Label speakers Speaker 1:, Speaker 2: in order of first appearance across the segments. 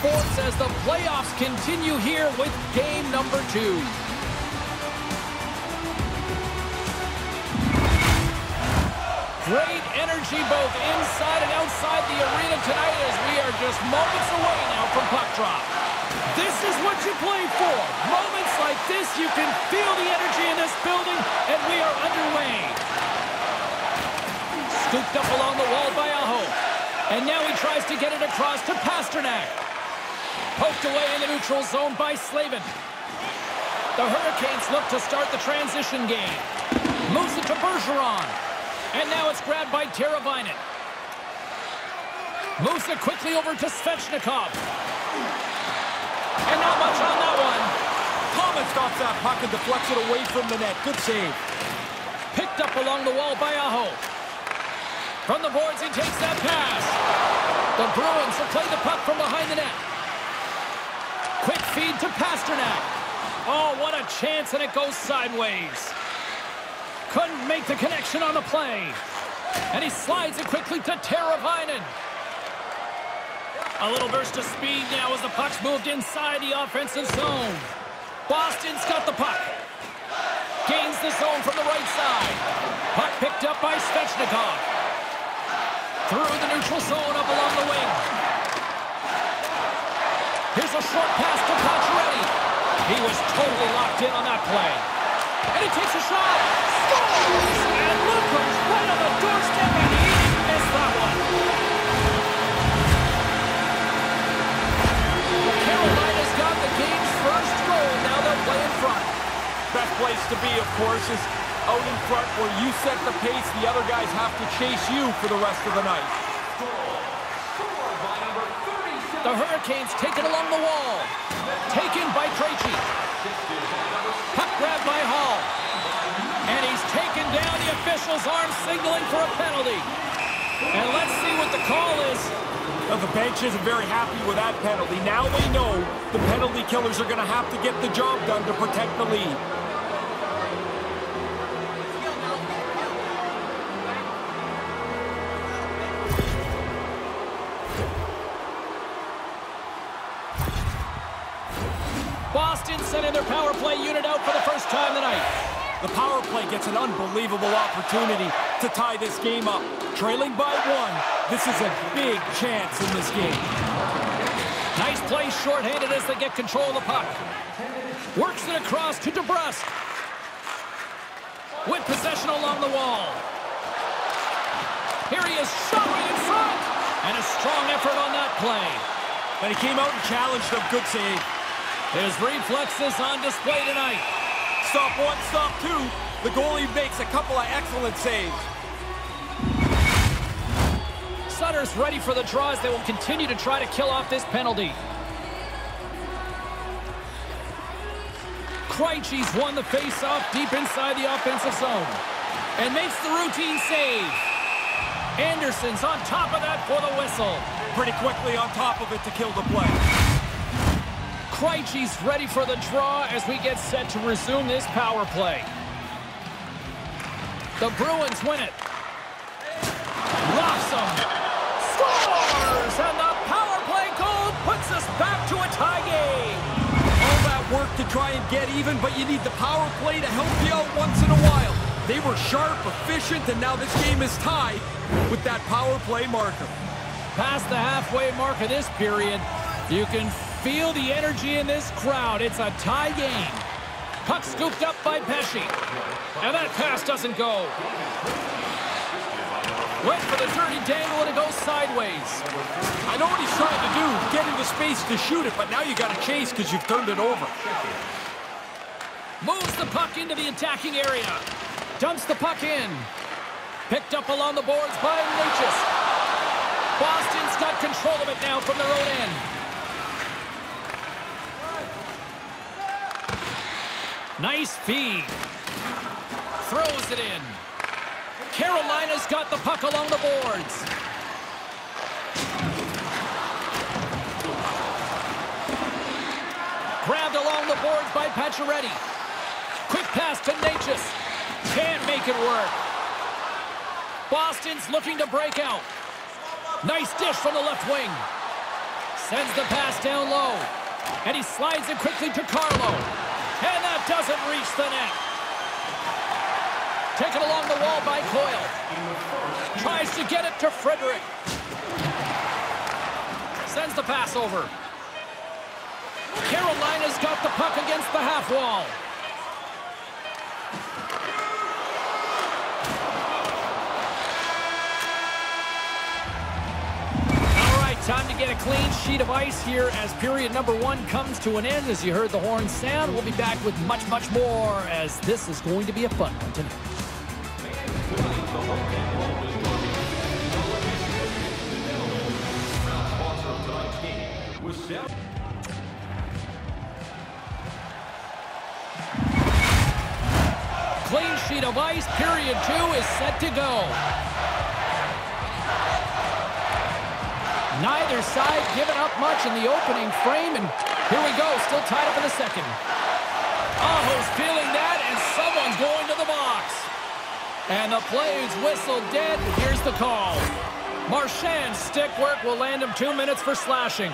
Speaker 1: Sports as the playoffs continue here with game number two. Great energy both inside and outside the arena tonight as we are just moments away now from puck drop. This is what you play for. Moments like this, you can feel the energy in this building, and we are underway. Scooped up along the wall by Aho. And now he tries to get it across to Pastrnak. Poked away in the neutral zone by Slavin. The Hurricanes look to start the transition game. Moves it to Bergeron. And now it's grabbed by Teravainen. Moves it quickly over to Svechnikov. And not much on that one.
Speaker 2: Thomas stops that puck and deflects it away from the net. Good save.
Speaker 1: Picked up along the wall by Aho. From the boards, he takes that pass. The Bruins will play the puck from behind the net. Feed to Pastrnak. Oh, what a chance, and it goes sideways. Couldn't make the connection on the play. And he slides it quickly to Teravainen. A little burst of speed now as the puck's moved inside the offensive zone. Boston's got the puck. Gains the zone from the right side. Puck picked up by Svechnikov. Through the neutral zone up along the wing. Here's a short pass to Pacioretty. He was totally locked in on that play. And he takes a shot. Scores! And who's right on the doorstep, and he didn't miss that one. Carolina's got the game's first goal. Now they'll play in front.
Speaker 2: Best place to be, of course, is out in front where you set the pace. The other guys have to chase you for the rest of the night.
Speaker 1: The Hurricanes taken along the wall. Taken by Krejci. Puck grabbed by Hall. And he's taken down the official's arm, signaling for a penalty. And let's see what the call is.
Speaker 2: Now, the bench isn't very happy with that penalty. Now they know the penalty killers are going to have to get the job done to protect the lead. An unbelievable opportunity to tie this game up. Trailing by one, this is a big chance in this game.
Speaker 1: Nice play shorthanded as they get control of the puck. Works it across to DeBrusk. With possession along the wall. Here he is shot right in front. And a strong effort on that play.
Speaker 2: And he came out and challenged him. Good save.
Speaker 1: His reflexes on display tonight.
Speaker 2: Stop one, stop two. The goalie makes a couple of excellent saves.
Speaker 1: Sutter's ready for the draws. They will continue to try to kill off this penalty. Krejci's won the face-off deep inside the offensive zone. And makes the routine save. Andersen's on top of that for the whistle.
Speaker 2: Pretty quickly on top of it to kill the play.
Speaker 1: Krejci's ready for the draw as we get set to resume this power play. The Bruins win it. Lofts them. Scores! And the power play goal puts us back to a tie game.
Speaker 2: All that work to try and get even, but you need the power play to help you out once in a while. They were sharp, efficient, and now this game is tied with that power play marker.
Speaker 1: Past the halfway mark of this period, you can feel the energy in this crowd. It's a tie game. Puck scooped up by Pesce. And that pass doesn't go. Went for the dirty dangle and it goes sideways.
Speaker 2: I know what he's trying to do, get into space to shoot it, but now you got to chase because you've turned it over.
Speaker 1: Moves the puck into the attacking area. Dumps the puck in. Picked up along the boards by Necas. Boston's got control of it now from their own end. Nice feed. Throws it in. Carolina's got the puck along the boards. Grabbed along the boards by Pacioretty. Quick pass to Necas. Can't make it work. Boston's looking to break out. Nice dish from the left wing. Sends the pass down low. And he slides it quickly to Carlo. And doesn't reach the net. Taken along the wall by Coyle. Tries to get it to Frederic. Sends the pass over. Carolina's got the puck against the half wall. Time to get a clean sheet of ice here as period number one comes to an end. As you heard the horn sound, we'll be back with much, much more as this is going to be a fun one tonight. Clean sheet of ice, period two is set to go. Neither side giving up much in the opening frame, and here we go, still tied up in the second. Aho's feeling that, and someone's going to the box. And the play's whistled dead. Here's the call. Marchand's stick work will land him two minutes for slashing.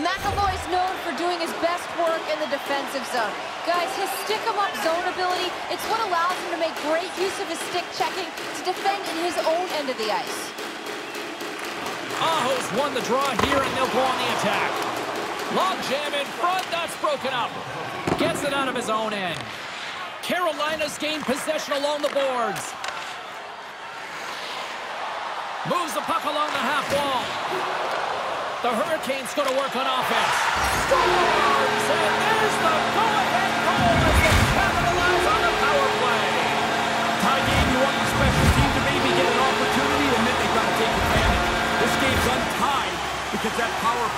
Speaker 3: McAvoy's known for doing his best work in the defensive zone. Guys, his stick-em-up zone ability, it's what allows him to make great use of his stick checking to defend in his own end of the ice.
Speaker 1: Aho's won the draw here, and they'll go on the attack. Long jam in front, that's broken up. Gets it out of his own end. Carolina's gained possession along the boards. Moves the puck along the half wall. The Hurricanes going to work on offense. Scores! And there's the goal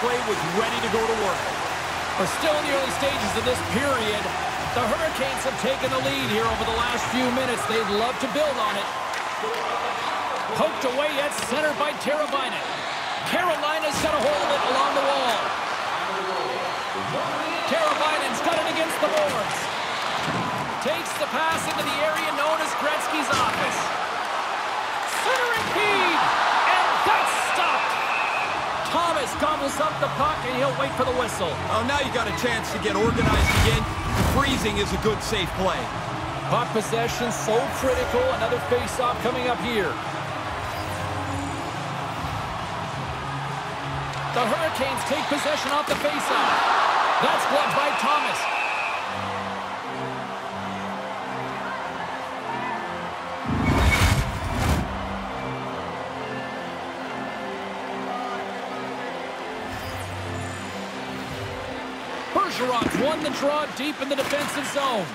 Speaker 2: was ready to go to work.
Speaker 1: We're still in the early stages of this period. The Hurricanes have taken the lead here over the last few minutes. They'd love to build on it. Poked away at center by Teravainen. Carolina's got a hold of it along the wall. Teravainen's got it against the boards. Takes the pass into the area known as Gretzky's office. Gobbles up the puck, and he'll wait for the whistle.
Speaker 2: Oh, now you got a chance to get organized again. freezing is a good, safe play.
Speaker 1: Puck possession so critical. Another face-off coming up here. The Hurricanes take possession off the faceoff. That's blocked by Thomas. Bergeron's won the draw deep in the defensive zone.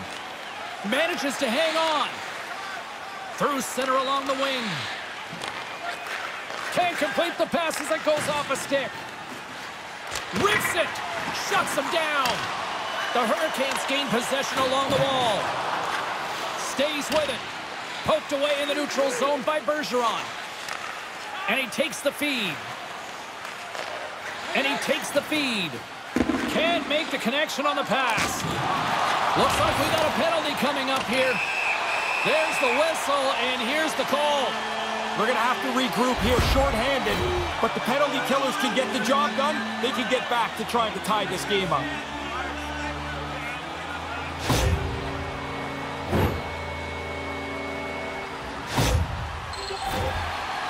Speaker 1: Manages to hang on. Through center along the wing. Can't complete the pass as it goes off a stick. Rips it. Shuts them down. The Hurricanes gain possession along the wall. Stays with it. Poked away in the neutral zone by Bergeron. And he takes the feed. And he takes the feed. Can't make the connection on the pass. Looks like we got a penalty coming up here. There's the whistle, and here's the call.
Speaker 2: We're going to have to regroup here short-handed, but the penalty killers can get the job done. They can get back to trying to tie this game up.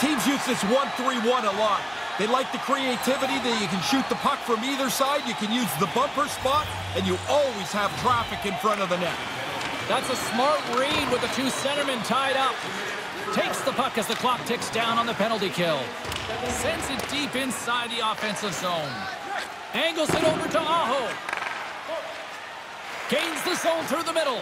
Speaker 2: Teams use this 1-3-1 a lot. They like the creativity that you can shoot the puck from either side. You can use the bumper spot, and you always have traffic in front of the net.
Speaker 1: That's a smart read with the two centermen tied up. Takes the puck as the clock ticks down on the penalty kill. Sends it deep inside the offensive zone. Angles it over to Aho. Gains the zone through the middle.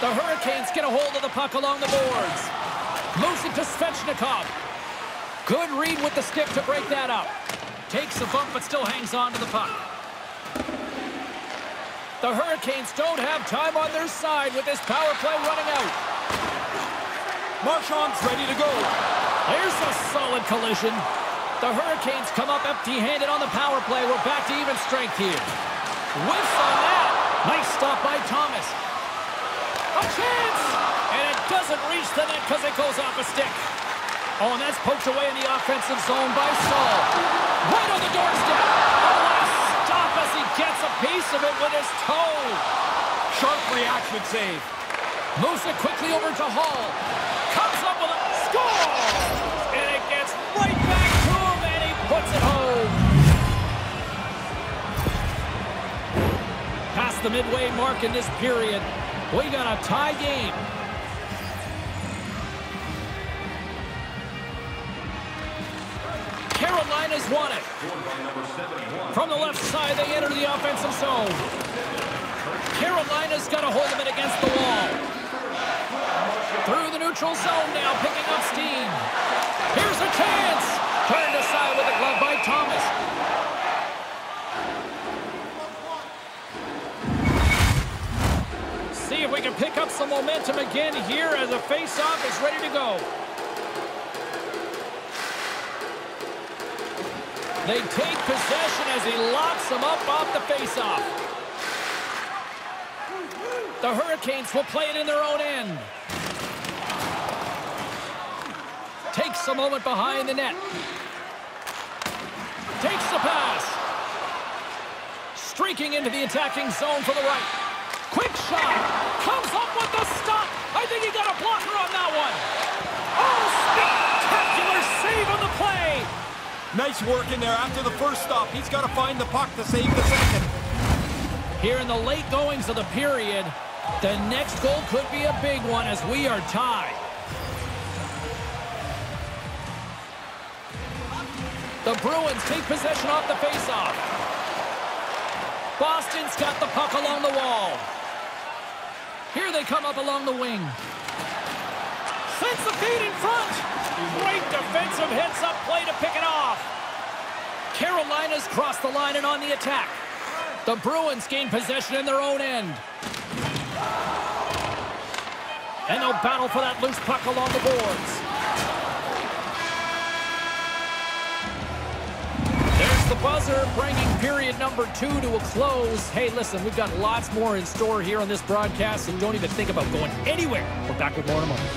Speaker 1: The Hurricanes get a hold of the puck along the boards. Moves it to Svechnikov. Good read with the stick to break that up. Takes a bump but still hangs on to the puck. The Hurricanes don't have time on their side with this power play running out.
Speaker 2: Marchand's ready to go.
Speaker 1: There's a solid collision. The Hurricanes come up empty-handed on the power play. We're back to even strength here. Whiffs on that. Nice stop by Thomas. A chance! And it doesn't reach the net because it goes off a stick. Oh, and that's poked away in the offensive zone by Saul. Right on the doorstep. A last stop as he gets a piece of it with his toe.
Speaker 2: Sharp reaction save.
Speaker 1: Moves it quickly over to Hall. Comes up with a score! And it gets right back to him, and he puts it home. Past the midway mark in this period, we got a tie game. Carolina's won it. From the left side, they enter the offensive zone. Carolina's got a hold of it against the wall. Through the neutral zone now, picking up steam. Here's a chance. Turned aside with a glove by Thomas. We can pick up some momentum again here as a face-off is ready to go. They take possession as he locks them up off the face-off. The Hurricanes will play it in their own end. Takes a moment behind the net. Takes the pass. Streaking into the attacking zone for the right. Quick shot. Comes up with the stop. I think he got a blocker on that one. Oh, spectacular save on the play.
Speaker 2: Nice work in there after the first stop. He's got to find the puck to save the second.
Speaker 1: Here in the late goings of the period, the next goal could be a big one as we are tied. The Bruins take possession off the faceoff. Boston's got the puck along the wall. Here they come up along the wing. Sends the feed in front. Great defensive heads-up play to pick it off. Carolina's crossed the line and on the attack. The Bruins gain possession in their own end. And they'll battle for that loose puck along the boards. Buzzer, bringing period number two to a close. Hey, listen, we've got lots more in store here on this broadcast, so don't even think about going anywhere. We're back with more in a moment.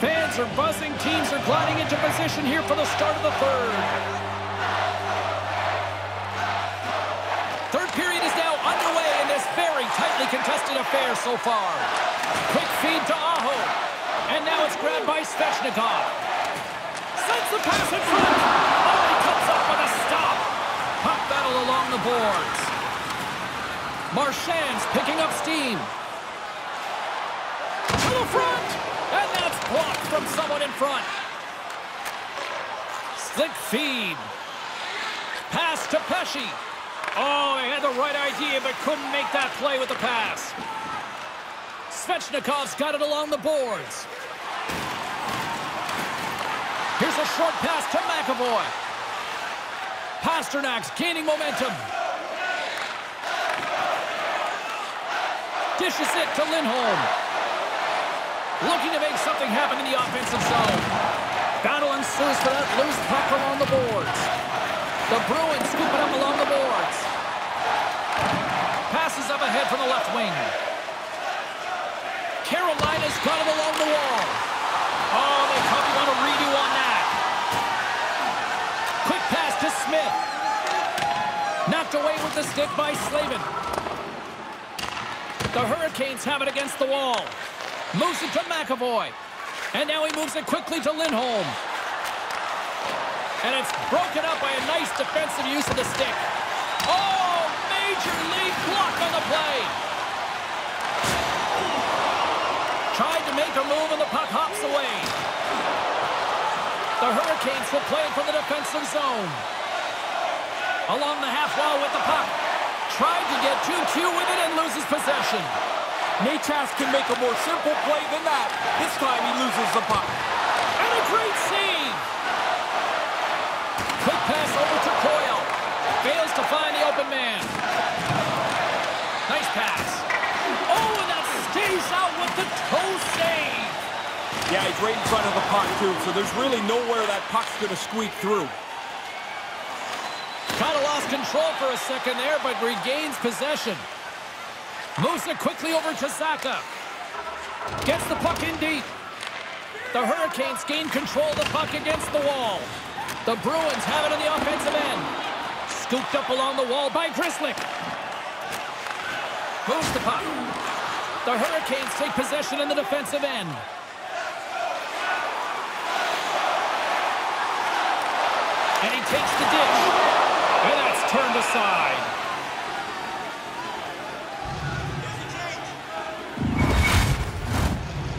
Speaker 1: Fans are buzzing. Teams are gliding into position here for the start of the third. Third period is now underway in this very tightly contested affair so far. Quick feed to. And now it's grabbed by Svechnikov. Sends the pass in front. Oh, he comes up with a stop. Puck battle along the boards. Marchand's picking up steam. To the front. And that's blocked from someone in front. Slick feed. Pass to Pesce. Oh, he had the right idea, but couldn't make that play with the pass. Svechnikov's got it along the boards. Here's a short pass to McAvoy. Pastrnak's gaining momentum. Dishes it to Lindholm. Looking to make something happen in the offensive zone. Battle ensues for that loose puck along the boards. The Bruins scoop it up along the boards. Passes up ahead from the left wing. Carolina's got it along the wall. Oh, they probably want a redo on that. Smith. Knocked away with the stick by Slavin. The Hurricanes have it against the wall. Moves it to McAvoy. And now he moves it quickly to Lindholm. And it's broken up by a nice defensive use of the stick. Oh, major league block on the play. Tried to make a move and the puck hops away. The Hurricanes will play it from the defensive zone. Along the half wall with the puck. Tried to get cute with it and loses possession.
Speaker 2: Necas can make a more simple play than that. This time he loses the puck.
Speaker 1: And a great save. Quick pass over to Coyle. Fails to find the open man. Nice pass. Oh, and that stays out with the toe save.
Speaker 2: Yeah, he's right in front of the puck, too, so there's really nowhere that puck's going to squeak through.
Speaker 1: Control for a second there, but regains possession. Moves it quickly over to Zacha. Gets the puck in deep. The Hurricanes gain control of the puck against the wall. The Bruins have it on the offensive end. Scooped up along the wall by Grzelcyk. Moves the puck. The Hurricanes take possession in the defensive end. And he takes the dish. Aside.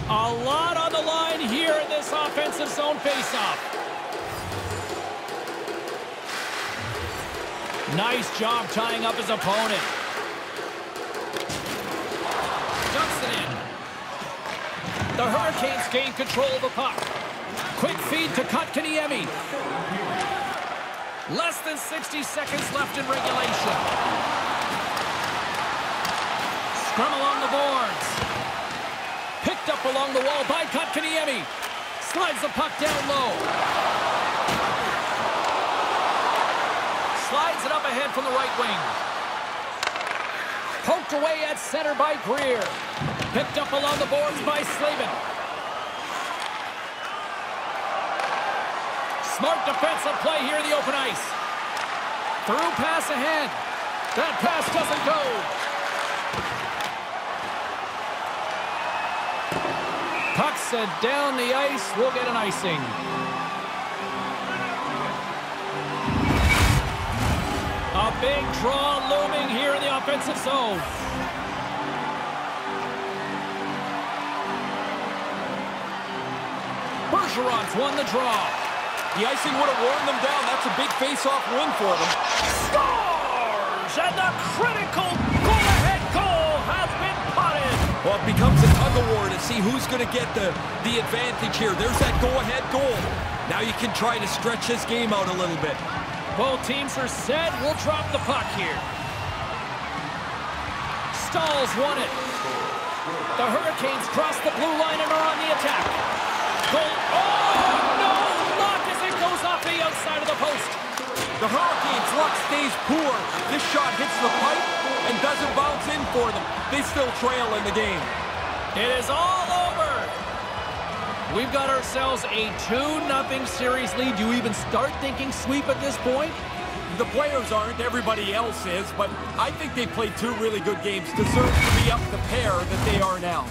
Speaker 1: A lot on the line here in this offensive zone faceoff. Nice job tying up his opponent. Dumps it in. The Hurricanes gain control of the puck. Quick feed to Kotkaniemi. Less than 60 seconds left in regulation. Scrum along the boards. Picked up along the wall by Kotkaniemi. Slides the puck down low. Slides it up ahead from the right wing. Poked away at center by Greer. Picked up along the boards by Slavin. Smart defensive play here in the open ice. Through pass ahead. That pass doesn't go. Puck sent down the ice. We'll get an icing. A big draw looming here in the offensive zone. Bergeron's won the draw.
Speaker 2: The icing would have worn them down. That's a big face-off win for them.
Speaker 1: Scores! And the critical go-ahead goal has been potted.
Speaker 2: Well, it becomes a tug-of-war to see who's going to get the, the advantage here. There's that go-ahead goal. Now you can try to stretch this game out a little bit.
Speaker 1: Both teams are set. We'll drop the puck here. Staal's won it. The Hurricanes cross the blue line and are on the attack. Goal. Oh, the post.
Speaker 2: The Hurricanes' luck stays poor. This shot hits the pipe and doesn't bounce in for them. They still trail in the game.
Speaker 1: It is all over. We've got ourselves a 2-0 series lead. Do you even start thinking sweep at this point?
Speaker 2: The players aren't, everybody else is, but I think they played two really good games. Deserve to be up the pair that they are now.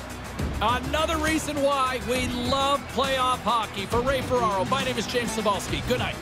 Speaker 1: Another reason why we love playoff hockey. For Ray Ferraro, my name is James Cybulski. Good night.